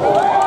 Oh!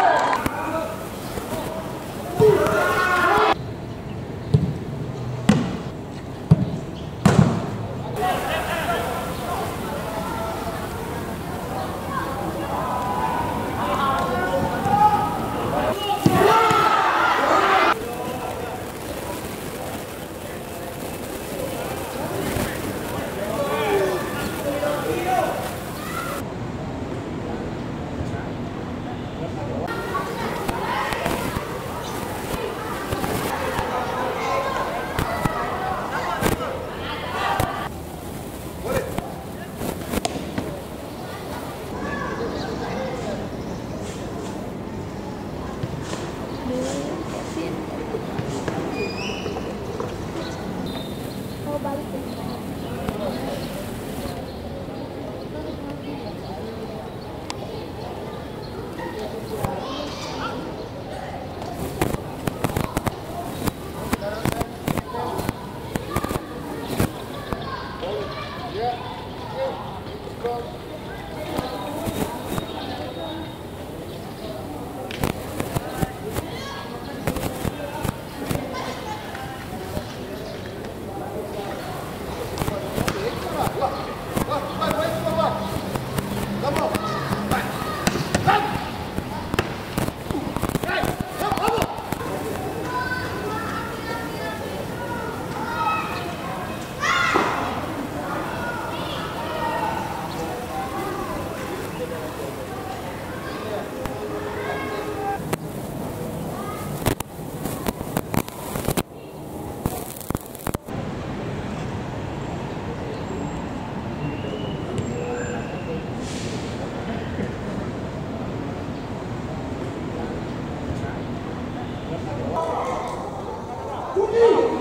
Comigo!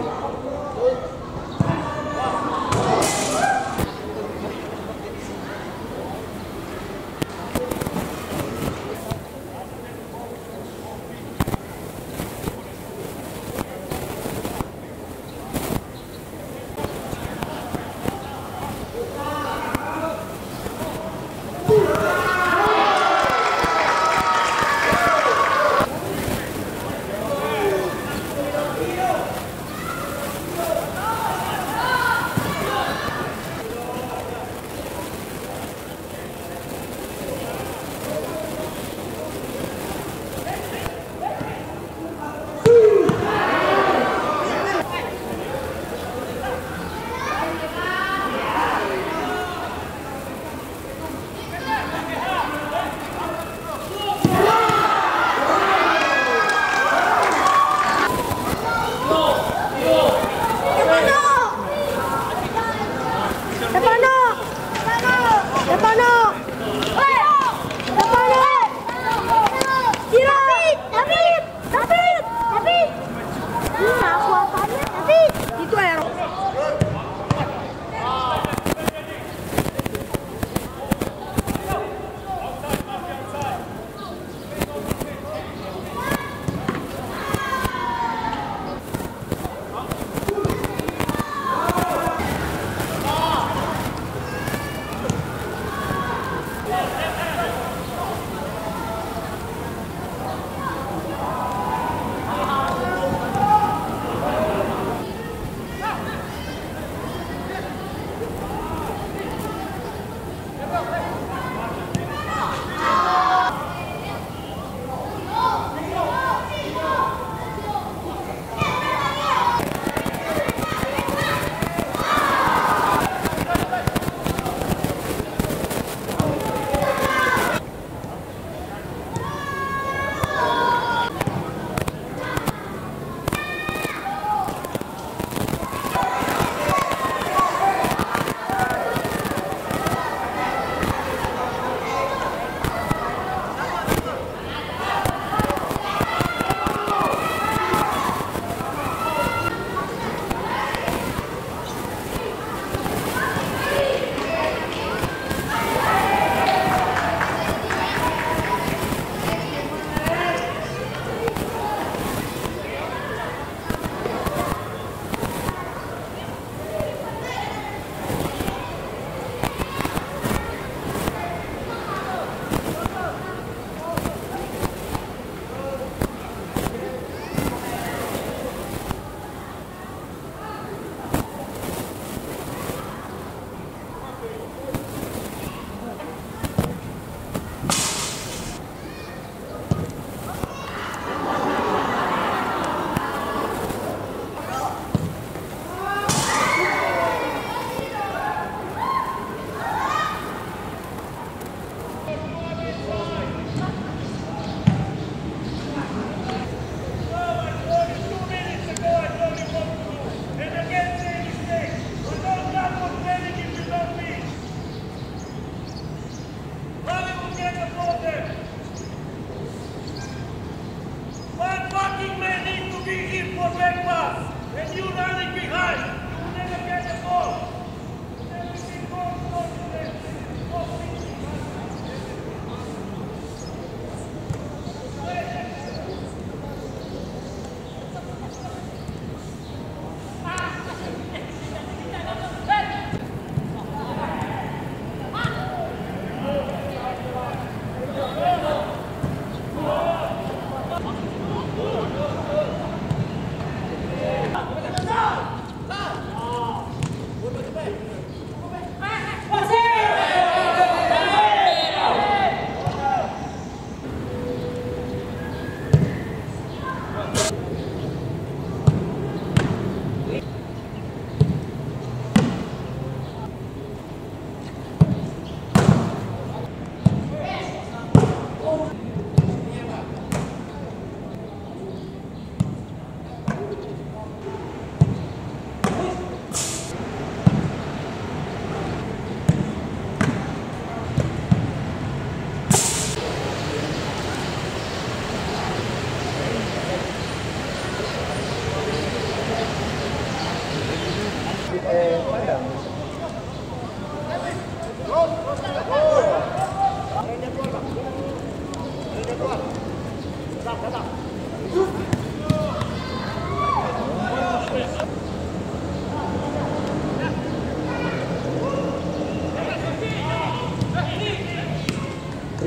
Ito.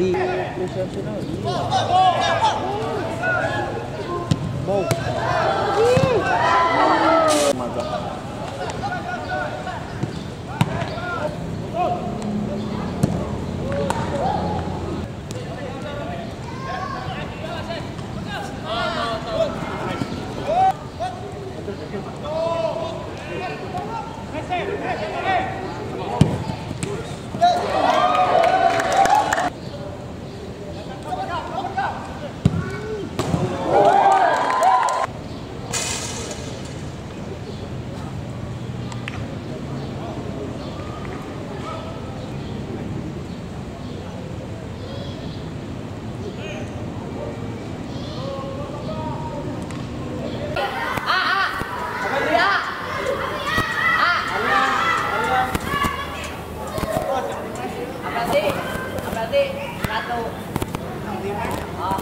ali. Bom. Berarti, berarti satu. Oh.